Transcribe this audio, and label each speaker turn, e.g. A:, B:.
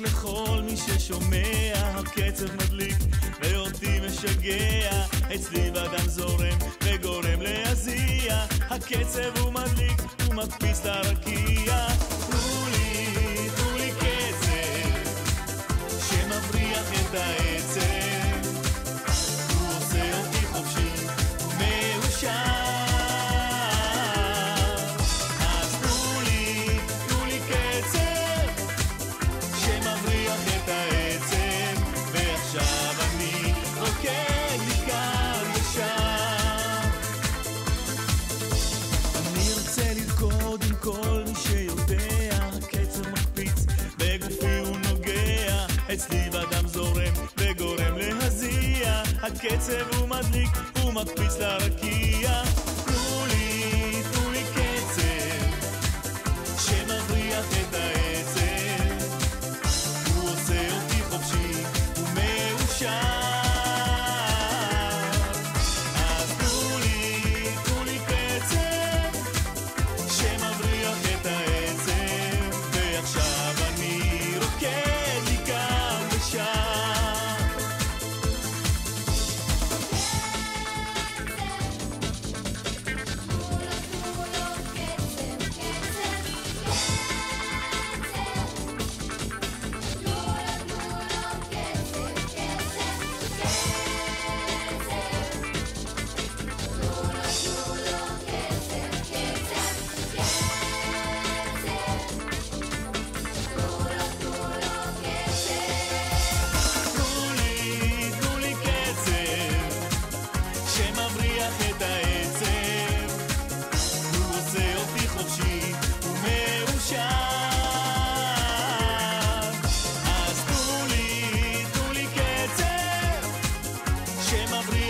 A: לכל מי ששומע, הקצב מדליק ואותי משגע, אצלי בדם זורם וגורם להזיע, הקצב הוא מדליק ומקפיץ לרקיע. אצלי בדם זורם וגורם להזיע, הקצב הוא מדליק, הוא מקפיץ לרקיע. תנו לי, שמבריא